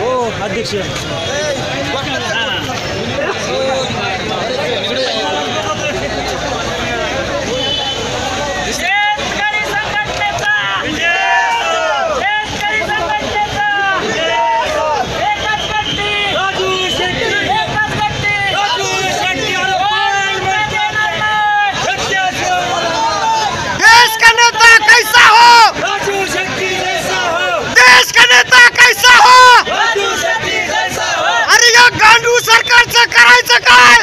हो अध्यक्ष शेतकरी संघटनेचा शेतकरी संघटनेचा एकच व्यक्ती एकच व्यक्ती कोण देणार नाही. देश का नेता कैसा हो देश का नेता कैसा हो अरे या गांडू सरकारचं करायचं काय?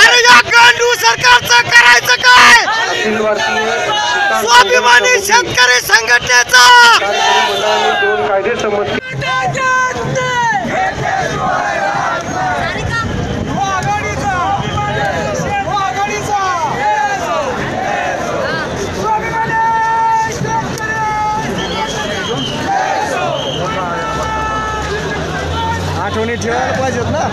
अरे या गांडू सरकारचं करायचं काय? स्वाभिमानी शेतकरी संघटनेचा! आठवणी ठेवायला पाहिजेत ना.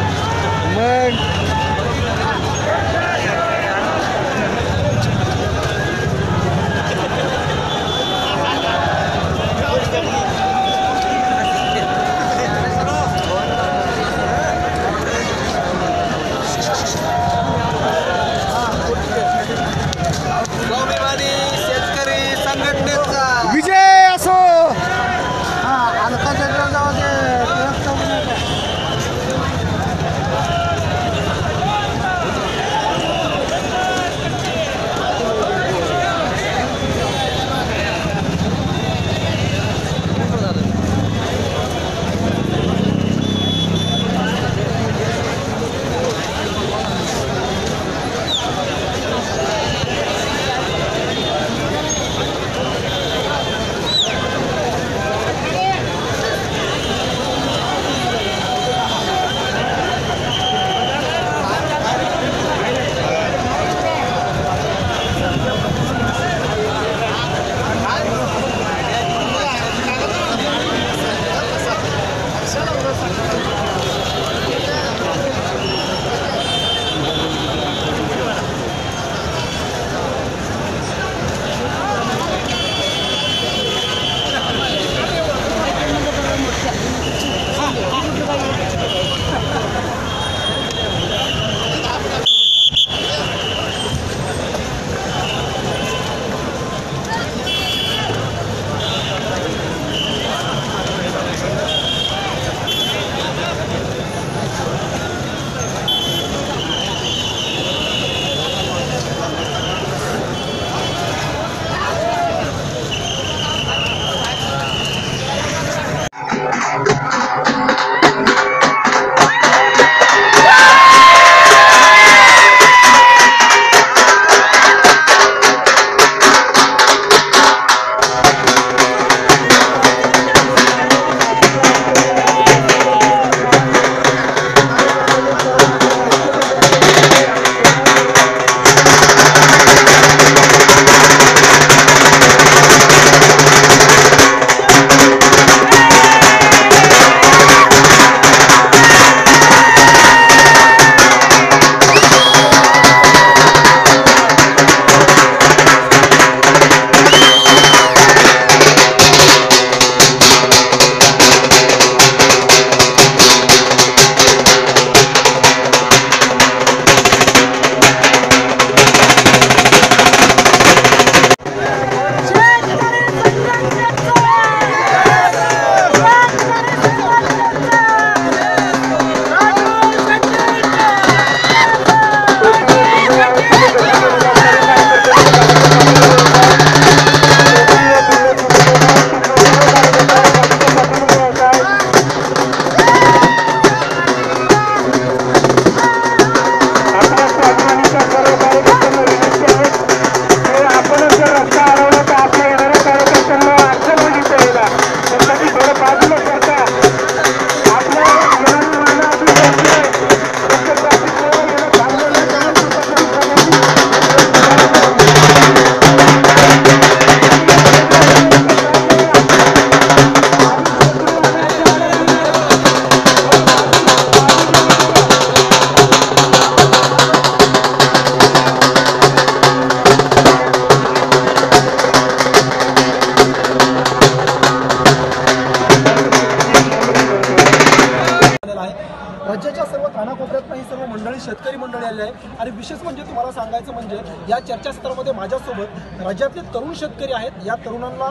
राज्याच्या सर्व कानाकोपऱ्यातनं ही सर्व मंडळी शेतकरी मंडळी आले आहे आणि विशेष म्हणजे तुम्हाला सांगायचं म्हणजे या चर्चासत्रामध्ये माझ्यासोबत राज्यातले तरुण शेतकरी आहेत. या तरुणांना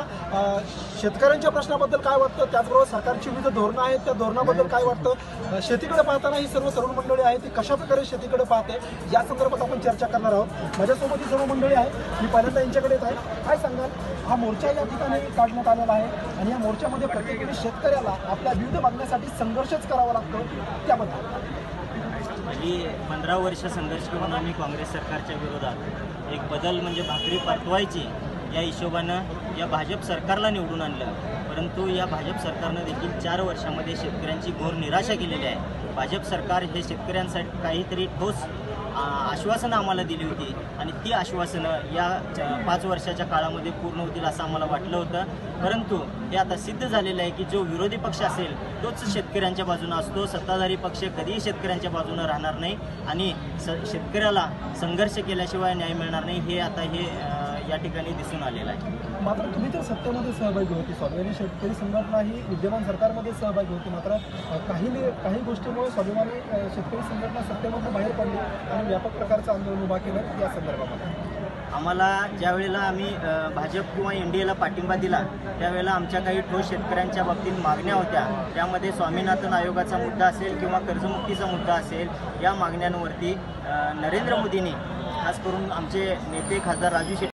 शेतकऱ्यांच्या प्रश्नाबद्दल काय वाटतं? त्याचबरोबर सरकारची विविध धोरणं आहेत. त्या धोरणाबद्दल काय वाटतं? शेतीकडे पाहताना ही सर्व तरुण मंडळी आहेत. ती कशा प्रकारे शेतीकडे पाहते? या संदर्भात आपण चर्चा करणार आहोत. माझ्यासोबत ही सर्व मंडळी आहे मी पहिल्यांदा यांच्याकडे येत आहे. काय सांगाल? हा मोर्चा या ठिकाणी काढण्यात आलेला आहे. आणि या मोर्चामध्ये प्रत्येकाने शेतकऱ्याला आपल्या विविध मागण्यासाठी संघर्षच करावा लागतो. त्याबद्दल. गेली पंधरा वर्ष संघर्ष करून आम्ही काँग्रेस सरकारच्या विरोधात एक बदल म्हणजे भाकरी परतवायची या हिशोबानं या भाजप सरकारला निवडून आणलं. परंतु या भाजप सरकारनं देखील चार वर्षामध्ये शेतकऱ्यांची घोर निराशा केलेली आहे. भाजप सरकार हे शेतकऱ्यांसाठी काहीतरी ठोस आश्वासनं आम्हाला दिली होती. आणि ती आश्वासनं या च- पाच वर्षाच्या काळामध्ये पूर्ण होतील असं आम्हाला वाटलं होतं. परंतु हे आता सिद्ध झालेलं आहे की जो विरोधी पक्ष असेल तोच शेतकऱ्यांच्या बाजूनं असतो. सत्ताधारी पक्ष कधीही शेतकऱ्यांच्या बाजूनं राहणार नाही. आणि स शेतकऱ्याला संघर्ष केल्याशिवाय न्याय मिळणार नाही. हे आता हे या ठिकाणी दिसून आलेलं आहे. मात्र तुम्ही तर सत्तेमध्ये सहभागी होती स्वाभिमानी शेतकरी संघटना ही विद्यमान सरकारमध्ये सहभागी होती. मात्र काही काही गोष्टीमुळे स्वाभिमानी शेतकरी संघटना सत्तेमध्ये बाहेर पडली आणि व्यापक प्रकारचं आंदोलन उभा केलं या संदर्भामध्ये. आम्हाला ज्या वेळेला आम्ही भाजप किंवा एन डी एला पाठिंबा दिला त्यावेळेला आमच्या काही ठोस शेतकऱ्यांच्या बाबतीत मागण्या होत्या. त्यामध्ये स्वामीनाथन आयोगाचा मुद्दा असेल किंवा कर्जमुक्तीचा मुद्दा असेल या मागण्यांवरती नरेंद्र मोदींनी खास करून आमचे नेते खासदार राजू शेट्टी